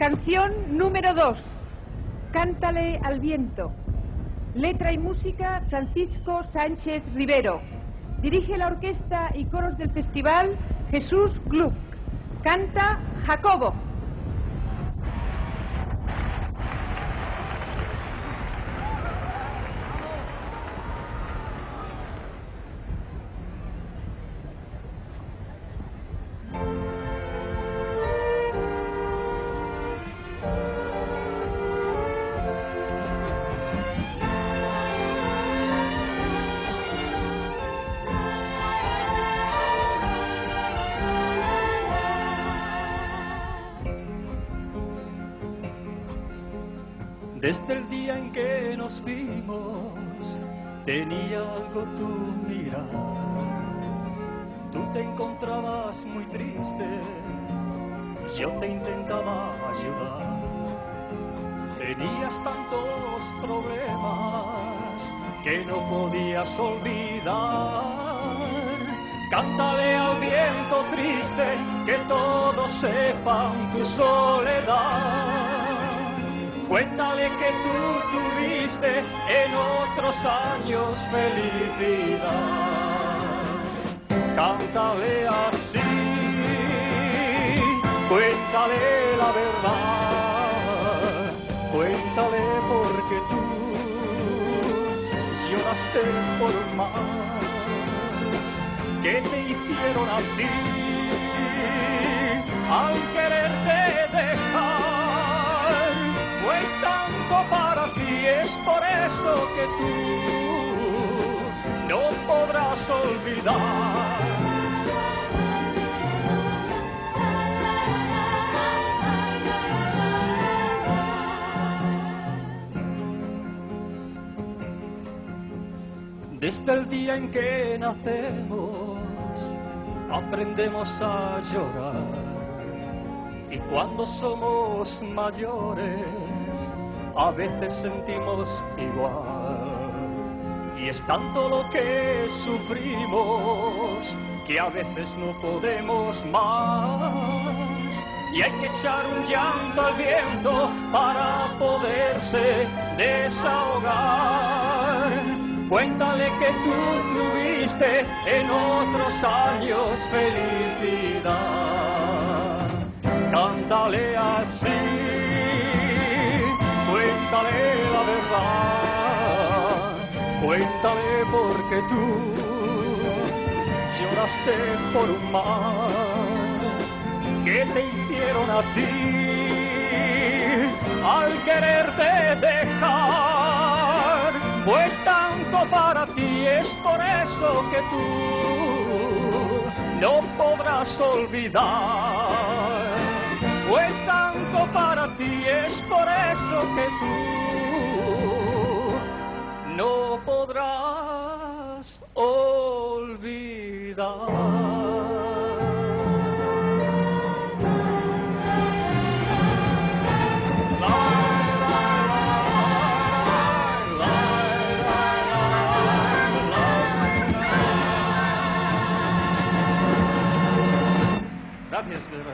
Canción número 2. Cántale al viento. Letra y música Francisco Sánchez Rivero. Dirige la orquesta y coros del festival Jesús Gluck. Canta Jacobo. Desde el día en que nos vimos, tenía algo tu mirar. Tú te encontrabas muy triste, yo te intentaba ayudar. Tenías tantos problemas que no podías olvidar. Cántale al viento triste que todos sepan tu soledad. Cuéntale que tú tuviste en otros años felicidad. Cántale así, cuéntale la verdad. Cuéntale porque tú lloraste por mal que te hicieron a ti que tú no podrás olvidar. Desde el día en que nacemos, aprendemos a llorar. Y cuando somos mayores, a veces sentimos igual. Y es tanto lo que sufrimos que a veces no podemos más. Y hay que echar un llanto al viento para poderse desahogar. Cuéntale que tú tuviste en otros años felicidad. Cántale así cuéntale la verdad, cuéntale porque tú lloraste por un mal que te hicieron a ti al quererte dejar. Fue tanto para ti, es por eso que tú no podrás olvidar fue para ti, es por eso que tú no podrás olvidar. Gracias, Pedro.